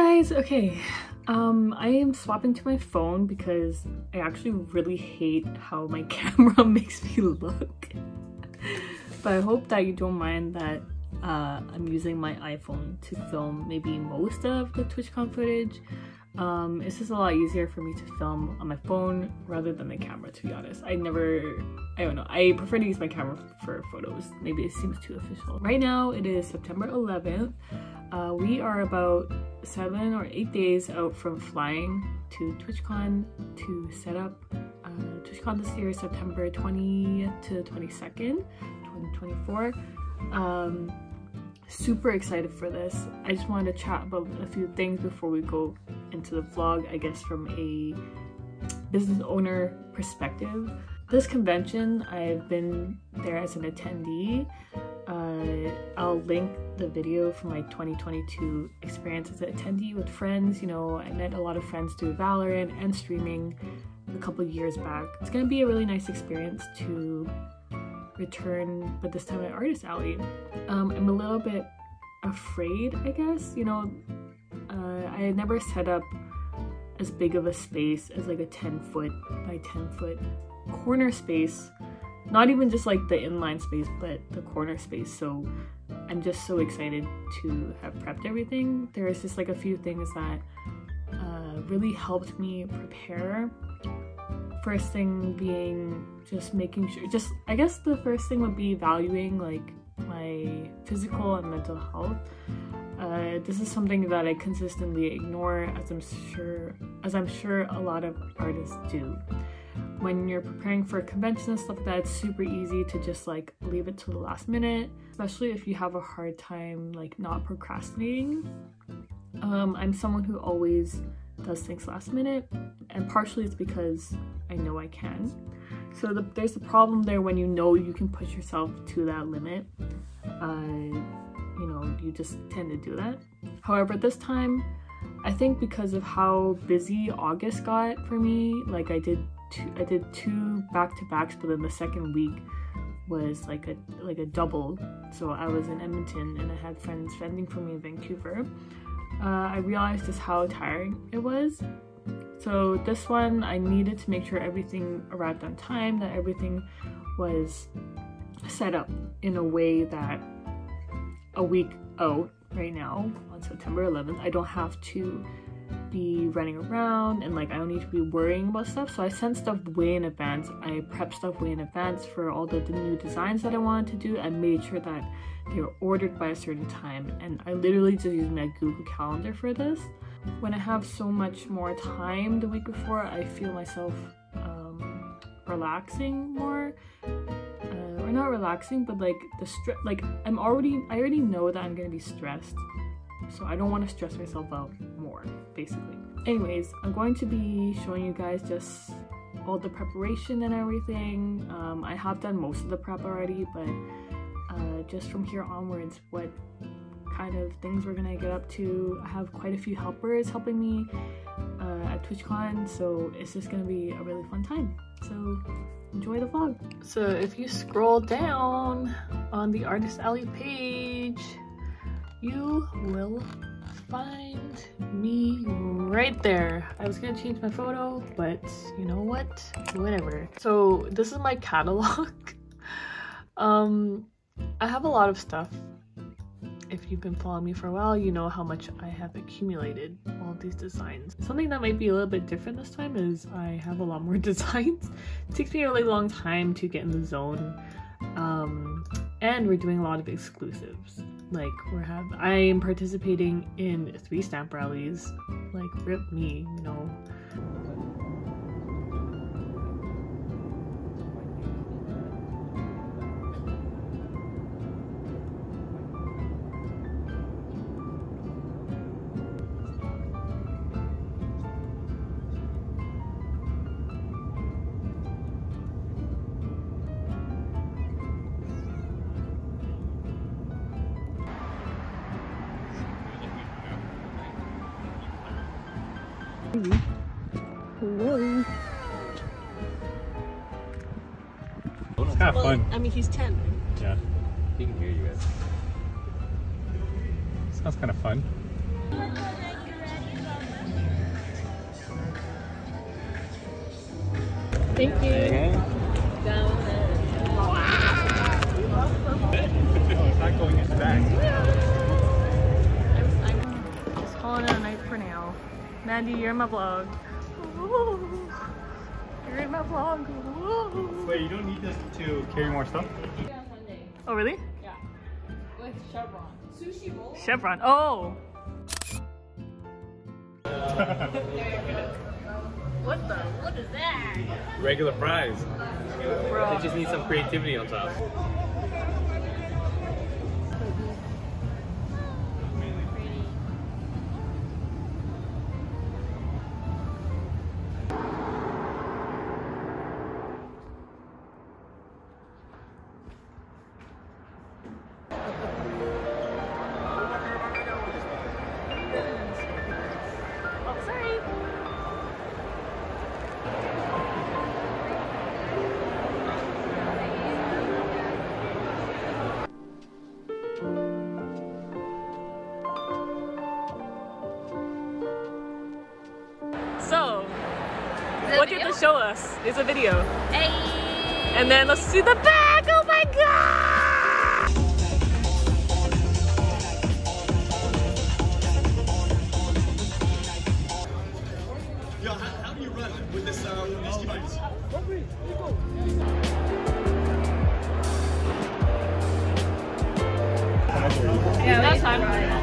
guys, okay. Um, I am swapping to my phone because I actually really hate how my camera makes me look. but I hope that you don't mind that uh, I'm using my iPhone to film maybe most of the TwitchCon footage. Um, it's just a lot easier for me to film on my phone rather than the camera to be honest. I never, I don't know, I prefer to use my camera for photos. Maybe it seems too official. Right now it is September 11th. Uh, we are about seven or eight days out from flying to TwitchCon to set up uh, TwitchCon this year, September 20th to 22nd, 2024. Um, super excited for this. I just wanted to chat about a few things before we go into the vlog, I guess from a business owner perspective. This convention, I've been there as an attendee. Uh, I'll link the video from my 2022 experience as an attendee with friends. You know, I met a lot of friends through Valorant and streaming a couple years back. It's gonna be a really nice experience to return, but this time at Artist Alley. Um, I'm a little bit afraid, I guess. You know, uh, I had never set up as big of a space as like a 10 foot by 10 foot corner space. Not even just like the inline space, but the corner space. So I'm just so excited to have prepped everything. There's just like a few things that uh, really helped me prepare first thing being just making sure just i guess the first thing would be valuing like my physical and mental health. Uh, this is something that i consistently ignore as i'm sure as i'm sure a lot of artists do. When you're preparing for a convention and stuff like that it's super easy to just like leave it to the last minute especially if you have a hard time like not procrastinating. Um, i'm someone who always does things last minute and partially it's because I know I can. So the, there's a problem there when you know you can push yourself to that limit. Uh, you know, you just tend to do that. However, this time, I think because of how busy August got for me, like I did two, I did two back-to-backs, but then the second week was like a like a double. So I was in Edmonton and I had friends vending for me in Vancouver uh, I realized just how tiring it was. So this one, I needed to make sure everything arrived on time, that everything was set up in a way that a week out right now on September 11th, I don't have to be running around and like I don't need to be worrying about stuff. So I sent stuff way in advance. I prepped stuff way in advance for all the, the new designs that I wanted to do. I made sure that they were ordered by a certain time and I literally just used my Google Calendar for this. When I have so much more time the week before, I feel myself um, relaxing more. Uh, or not relaxing, but like the stress, like I'm already, I already know that I'm gonna be stressed. So I don't want to stress myself out basically. Anyways, I'm going to be showing you guys just all the preparation and everything. Um, I have done most of the prep already, but uh, just from here onwards what kind of things we're gonna get up to. I have quite a few helpers helping me uh, at TwitchCon, so it's just gonna be a really fun time. So enjoy the vlog. So if you scroll down on the Artist Alley page, you will find me right there. I was gonna change my photo, but you know what? Whatever. So this is my catalog. um, I have a lot of stuff. If you've been following me for a while, you know how much I have accumulated all these designs. Something that might be a little bit different this time is I have a lot more designs. it takes me a really long time to get in the zone. Um, and we're doing a lot of exclusives. Like we're have I am participating in three stamp rallies. Like rip me, you know. see. Hello. It's kind of well, fun. I mean, he's 10. Yeah. He can hear you guys. Sounds kind of fun. Thank you. Mandy, you're in my vlog. You're in my vlog. Wait, you don't need this to carry more stuff? Oh, really? Yeah. With chevron. Sushi roll? Chevron. Oh! What the? What is that? Regular fries. Bro. They just need some creativity on top. What you have to show us is a video. Hey! And then let's see the back. Oh my god! Yo, how, how do you run with this uh, these devices? Yeah, that's time.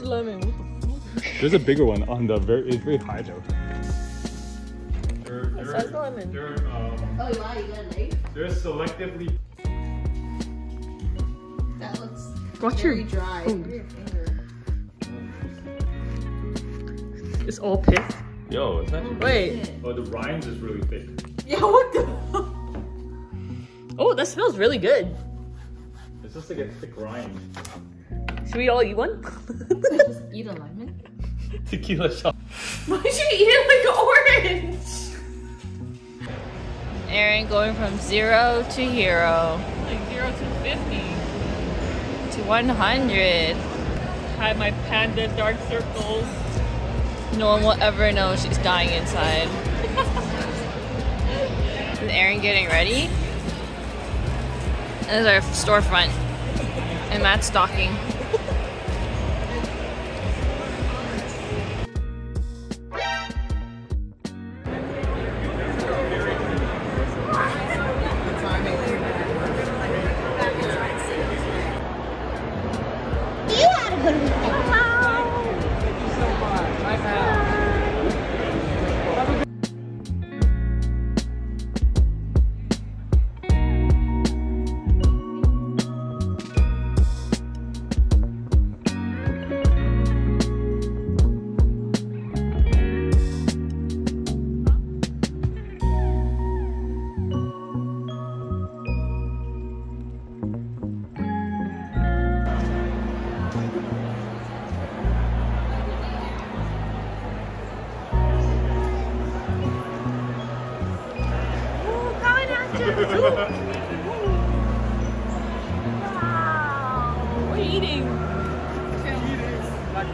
A huge lemon. There's a bigger one on the very, it's very high though. They're, they're, lemon? They're, um, Oh, wow, you got an eight? they're selectively That looks Watch your. dry. Oh. Your finger. It's all pith. Yo, it's not Wait. Oh, the rinds is really thick. Yeah, what the? Oh, that smells really good. It's just like a thick rind. Should we all eat one? Just eat a lemon? Tequila shot. Why'd you eat it like orange? Erin going from zero to hero Like zero to fifty. to 100. Had my panda dark circles. No one will ever know she's dying inside. Is Erin getting ready? And there's our storefront. And Matt's stalking. wow. What are you eating? Like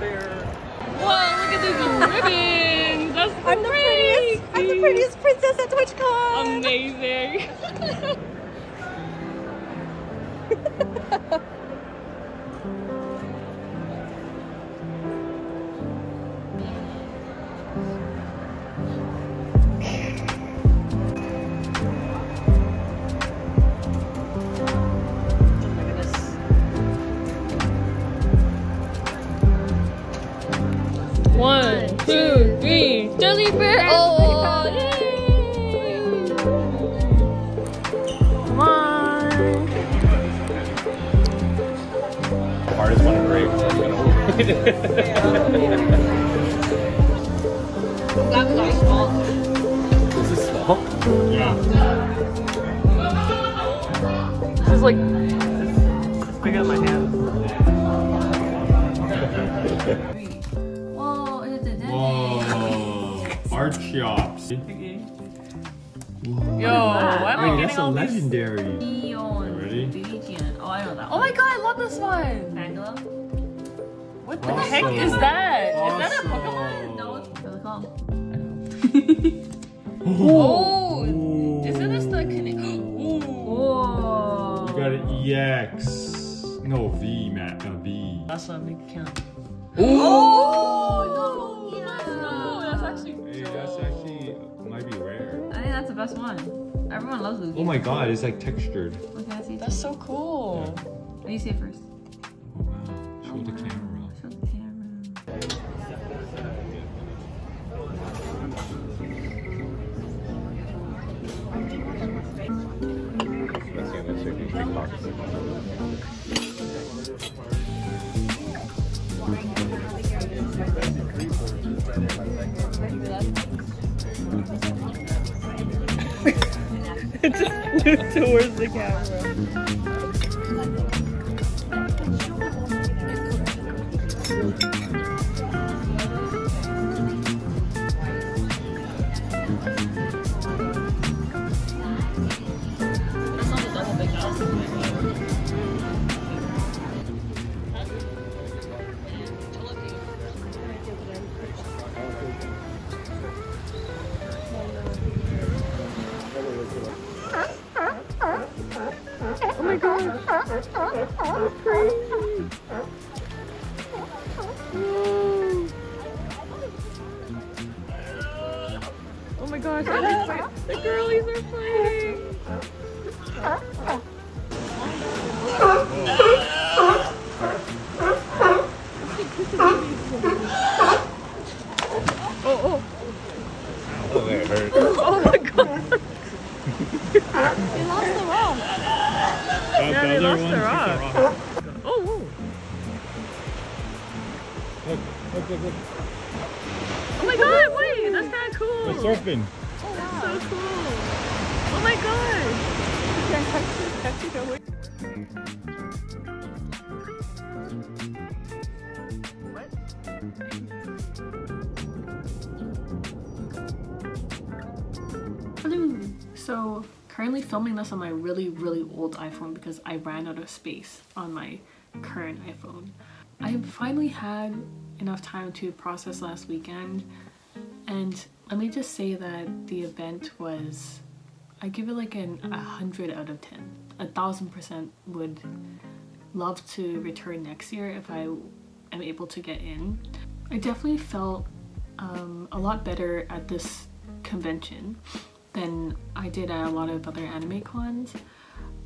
Whoa, look at these ribbons. That's I'm crazy. the prettiest. I'm the prettiest princess at TwitchCon. Amazing. Hardest one to break. so I'm gonna open it. Is this small? Yeah. This is like It's bigger than my hand. Whoa, it's a Whoa. Art shops. Yo, that? why am I Wait, getting that's a all these legendary. Neon Ready? Oh, I know that. Oh my god, I love this one. Angela? what the heck is that? Is that a Pokemon? No, it's really cool. Oh. oh, Isn't this the Cana- Ooh. You got an EX. No, V, Matt. A V. That's what make it count. Oh, no. Let's go. That's actually. Hey, that's actually might be rare. I think that's the best one. Everyone loves Lugia. Oh my god, it's like textured. Okay, I see. That's so cool. Oh, you see it first. Oh wow. Show the camera. Show the camera. Let's see, let's check these big boxes. Towards the camera. Oh my gosh, the girlies are playing. Hello. So currently filming this on my really really old iPhone because I ran out of space on my current iPhone. I finally had enough time to process last weekend and let me just say that the event was I give it like an a hundred out of ten. A thousand percent would love to return next year if I am able to get in. I definitely felt um, a lot better at this convention than I did at a lot of other anime cons.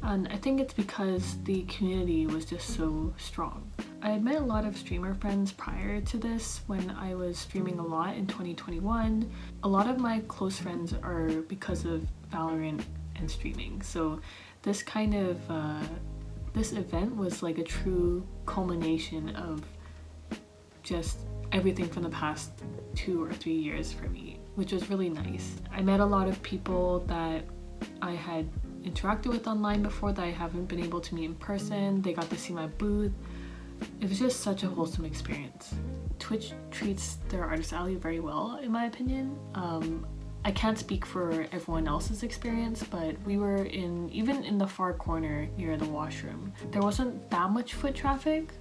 And I think it's because the community was just so strong. I had met a lot of streamer friends prior to this when I was streaming a lot in 2021. A lot of my close friends are because of Valorant and streaming. So this kind of uh, this event was like a true culmination of just everything from the past two or three years for me, which was really nice. I met a lot of people that I had interacted with online before that I haven't been able to meet in person. They got to see my booth. It was just such a wholesome experience. Twitch treats their artist alley very well, in my opinion. Um, I can't speak for everyone else's experience, but we were in even in the far corner near the washroom. There wasn't that much foot traffic,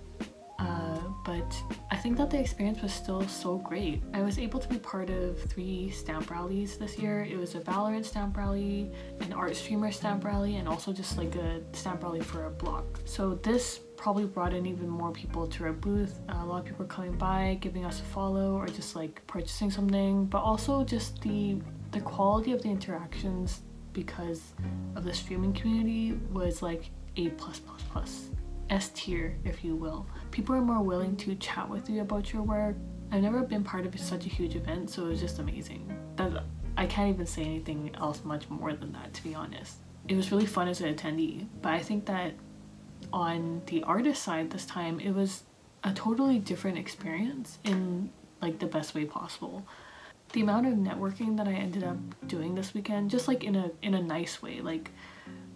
uh, but I think that the experience was still so great. I was able to be part of three stamp rallies this year. It was a Valorant stamp rally, an art streamer stamp rally, and also just like a stamp rally for a block. So this probably brought in even more people to our booth. Uh, a lot of people were coming by, giving us a follow, or just like purchasing something. But also just the the quality of the interactions because of the streaming community was like a plus plus plus. S tier, if you will. People are more willing to chat with you about your work. I've never been part of such a huge event, so it was just amazing. That I can't even say anything else much more than that, to be honest. It was really fun as an attendee, but I think that on the artist side this time, it was a totally different experience in like the best way possible. The amount of networking that I ended up doing this weekend, just like in a in a nice way, like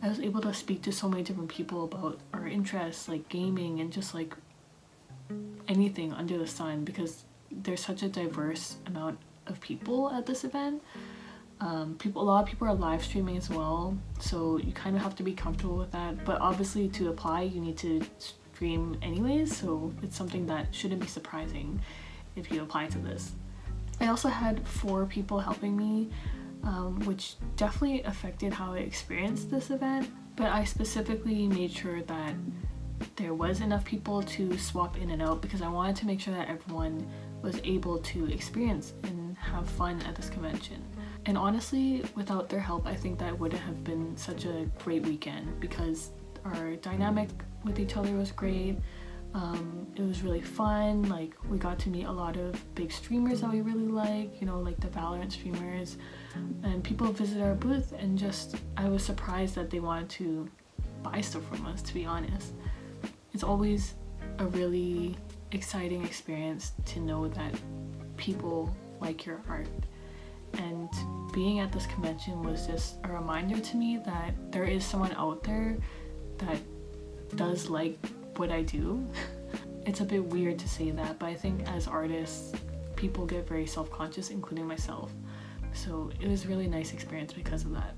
I was able to speak to so many different people about our interests, like gaming and just like anything under the sun because there's such a diverse amount of people at this event. Um, people, a lot of people are live streaming as well, so you kind of have to be comfortable with that. But obviously, to apply, you need to stream anyways, so it's something that shouldn't be surprising if you apply to this. I also had four people helping me um, which definitely affected how I experienced this event. But I specifically made sure that there was enough people to swap in and out because I wanted to make sure that everyone was able to experience and have fun at this convention. And honestly, without their help, I think that wouldn't have been such a great weekend because our dynamic with each other was great. Um, it was really fun. Like we got to meet a lot of big streamers that we really like, you know, like the Valorant streamers. And people visit our booth and just I was surprised that they wanted to buy stuff from us, to be honest. It's always a really exciting experience to know that people like your art. And being at this convention was just a reminder to me that there is someone out there that does like what I do. it's a bit weird to say that, but I think as artists, people get very self-conscious, including myself. So it was a really nice experience because of that.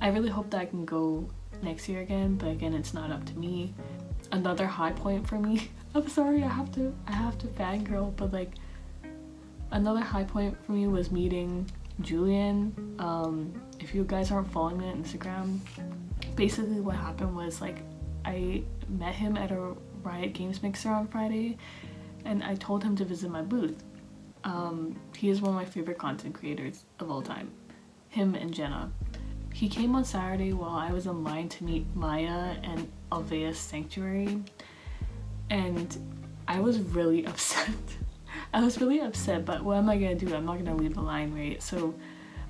I really hope that I can go next year again, but again, it's not up to me. Another high point for me. I'm sorry, I have to I have to fangirl, but like another high point for me was meeting Julien. Um, if you guys aren't following me on Instagram, basically what happened was like I met him at a Riot Games Mixer on Friday and I told him to visit my booth. Um, he is one of my favorite content creators of all time. Him and Jenna. He came on Saturday while I was in line to meet Maya and Alveus Sanctuary and I was really upset. I was really upset but what am I gonna do? I'm not gonna leave the line right so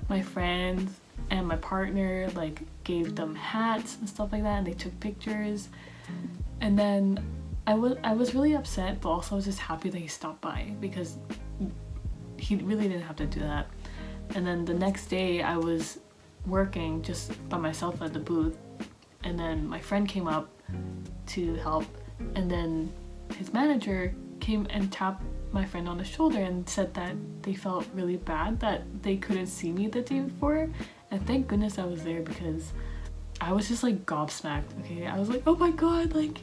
my friends and my partner like gave them hats and stuff like that and they took pictures and then I was I was really upset but also I was just happy that he stopped by because he really didn't have to do that and then the next day I was working just by myself at the booth. And then my friend came up to help. And then his manager came and tapped my friend on the shoulder and said that they felt really bad that they couldn't see me the day before. And thank goodness I was there because I was just like gobsmacked okay? I was like oh my god like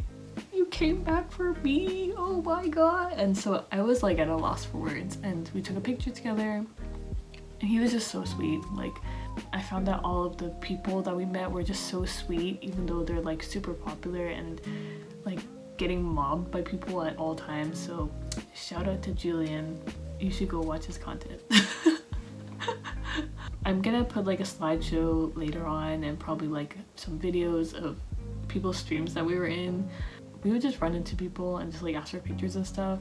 you came back for me? Oh my god. And so I was like at a loss for words. And we took a picture together. And he was just so sweet like I found that all of the people that we met were just so sweet even though they're like super popular and like getting mobbed by people at all times so shout out to Julien you should go watch his content I'm gonna put like a slideshow later on and probably like some videos of people's streams that we were in. We would just run into people and just like ask for pictures and stuff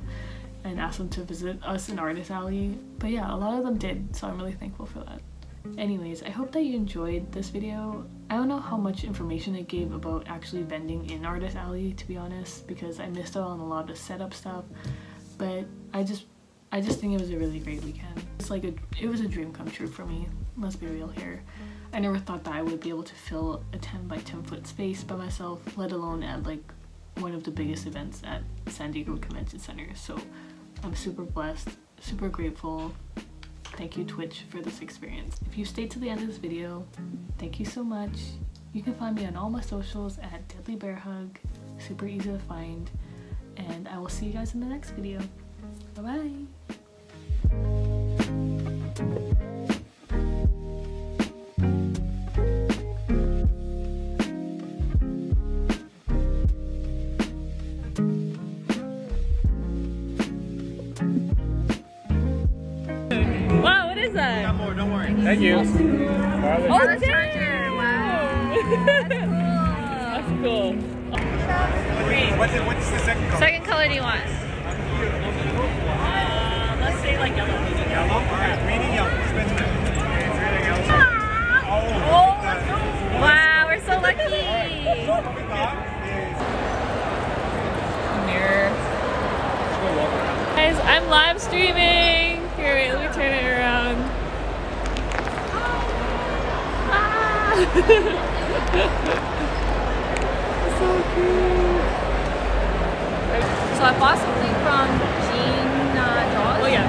and ask them to visit us in Artist Alley. But yeah, a lot of them did, so I'm really thankful for that. Anyways, I hope that you enjoyed this video. I don't know how much information it gave about actually vending in Artist Alley, to be honest, because I missed out on a lot of the setup stuff, but I just I just think it was a really great weekend. It's like a, it was a dream come true for me. Let's be real here. I never thought that I would be able to fill a 10 by 10 foot space by myself, let alone at like one of the biggest events at San Diego Convention Center. So I'm super blessed, super grateful. Thank you Twitch for this experience. If you stayed to the end of this video, thank you so much. You can find me on all my socials at Deadly Bear Hug, super easy to find, and I will see you guys in the next video. Bye bye. Thank you. Oh, damn! That's cool. What's, it, what's the second color? Second color do you want? Uh, let's say like yellow. Yellow? Alright, green and yellow. Spencer. Okay, is there anything else? Oh, oh Wow, we're so lucky. Mirror. Guys, I'm live streaming. Here, wait, let me turn it around. So cute. So I bought something from Jean uh, Jaws. Oh yeah.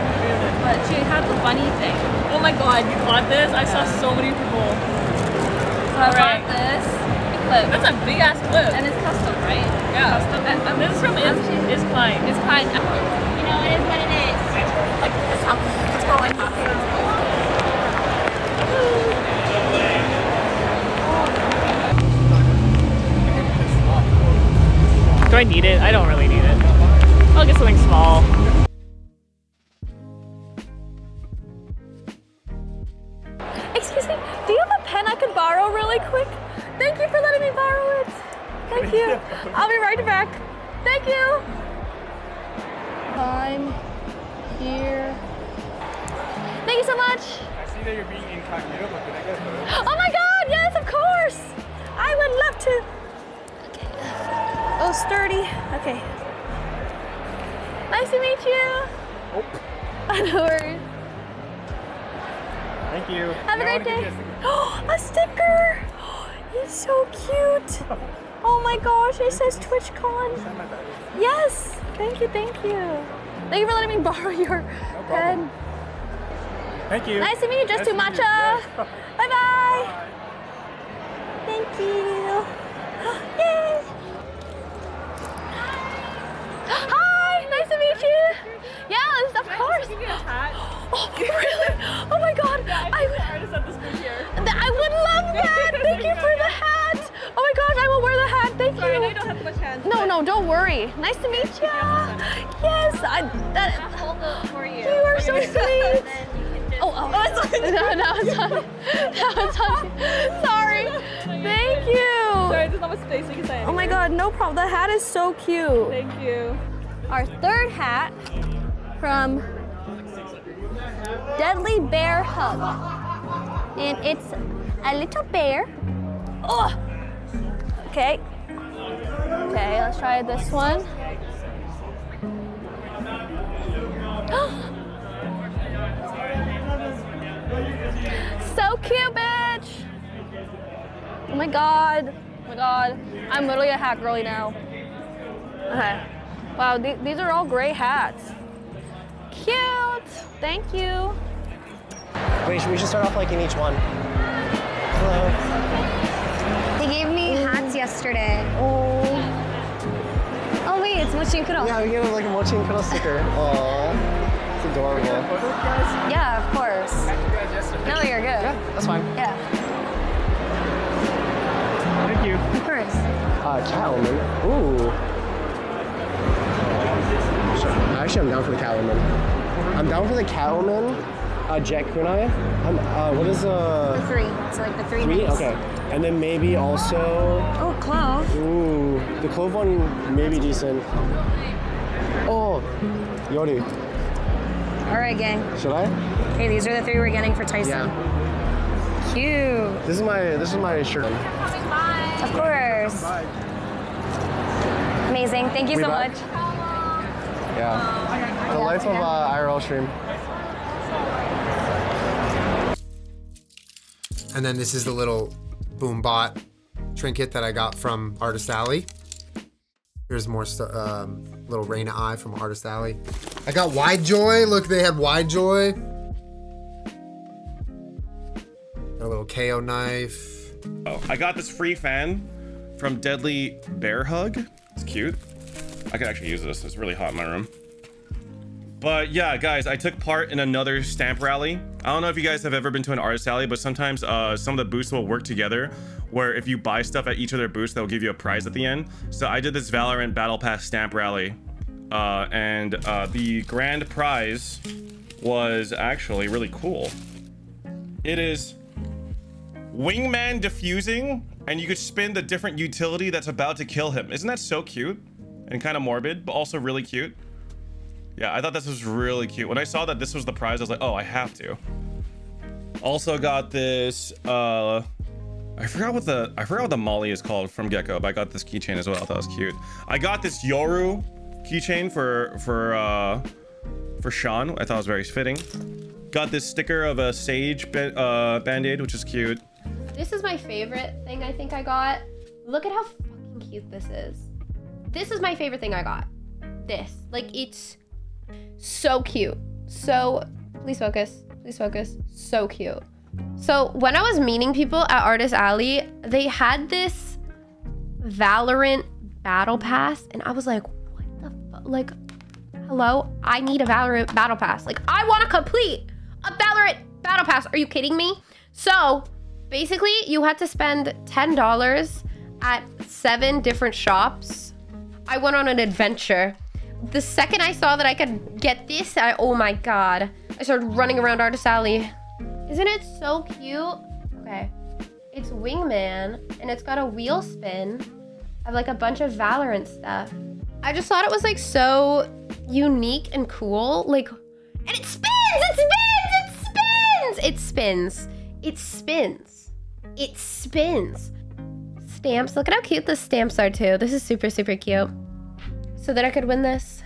But she had the bunny thing. Oh my god, you bought this? I saw so many people. So I Alright. bought this clip. That's a big ass clip. And it's custom, right? yeah. Custom. And, and this is from Is, is Klein. It's fine. You know, it is what it is. Like, it's, how it's going. Do I need it? I don't really need it. I'll get something small. Excuse me, do you have a pen I could borrow really quick? Thank you for letting me borrow it. Thank you. I'll be right back. Thank you. I'm here. Thank you so much. I see that you're being incognito, but can I get a photo? Oh my god, yes, of course. I would love to. Oh, sturdy. Okay. Nice to meet you. Oh. no worries. Thank you. Have a Now great day. give a sticker. Oh, a sticker. He's so cute. Oh my gosh, it says TwitchCon. Yes. Thank you, thank you. Thank you for letting me borrow your pen. Thank you. Nice to meet you, just Nice too to meet much. you. Yes. Bye bye. Thank you. Yay. Hi, nice to meet you. Yes, of course. Oh, really? Oh my god. I would, Th- I would love that. Thank you for the hat. Oh my gosh, I will wear the hat. Thank you. I don't have much hands. No, no, don't worry. Nice to meet you. Yes, I that Hold it for you. you are so sweet. Then you can just Oh, oh, no, no, it's on. No, it's on. Sorry. Thank you. Sorry, there's not much space. You can say. Oh my god, no problem. The hat is so cute. Thank you. Our third hat from Deadly Bear Hug. And it's a little bear. Oh! Okay. Okay, let's try this one. so cute, bitch! Oh my god. Oh my god. I'm literally a hat girly now. Okay. Wow, th- these are all great hats. Cute. Thank you. Wait, should- we should start off like in each one. Hello. They gave me hats yesterday. Oh. Oh wait, it's Mochi and Kuro. Yeah, we gave get like a Mochi and Kuro sticker. Aww. It's adorable. Yeah, of course. No, you're good. Yeah, that's fine. Yeah, Thank you. of course. Uh, Catwoman. Ooh. Actually, I'm down for the Catwoman. I'm down for the Catwoman. Uh, Jett Kunai. I'm, uh, what is The uh three. So like the three. three? minis. Okay. And then maybe also. Oh, clove. Ooh, the clove one may be decent. Oh, Yoru. All right, gang. Should I? Hey, these are the three we're getting for Tyson. Yeah. Cute. This is my this is my shirt. Of course. Amazing. Thank you We so back? much. Yeah. The life of uh, IRL stream. And then this is the little Boombot trinket that I got from Artist Alley. Here's more um, little Reyna Eye from Artist Alley. I got Wide Joy. Look, they had Wide Joy. Got a little KO knife. Oh, I got this free fan from Deadly Bear Hug. It's cute. I could actually use this. It's really hot in my room. But yeah, guys, I took part in another stamp rally. I don't know if you guys have ever been to an artist alley, but sometimes uh, some of the booths will work together where if you buy stuff at each of their booths, they'll give you a prize at the end. So I did this Valorant Battle Pass stamp rally. Uh, and uh, the grand prize was actually really cool. It is wingman diffusing, and you could spin the different utility that's about to kill him. Isn't that so cute? And kind of morbid, but also really cute. Yeah, I thought this was really cute. When I saw that this was the prize, I was like, oh, I have to. Also got this, uh, I forgot what the, I forgot what the molly is called from Gekko, but I got this keychain as well. It was cute. I got this Yoru keychain for, for, uh, for Sean. I thought it was very fitting. Got this sticker of a sage uh, band-aid, which is cute. This is my favorite thing I think I got. Look at how fucking cute this is. This is my favorite thing I got. This. Like, it's so cute. So, please focus. Please focus. So cute. So, when I was meeting people at Artist Alley, they had this Valorant battle pass, and I was like, what the fuck? Like, hello? I need a Valorant battle pass. Like, I want to complete a Valorant battle pass. Are you kidding me? So, basically, you had to spend $10 at seven different shops. I went on an adventure. The second I saw that I could get this, I, oh my god. I started running around Artist Alley. Isn't it so cute? Okay. It's Wingman, and it's got a wheel spin of like a bunch of Valorant stuff. I just thought it was like so unique and cool. Like, and it spins! It spins! It spins! It spins. It spins. It spins. Stamps. Look at how cute the stamps are too. This is super, super cute. So that I could win this.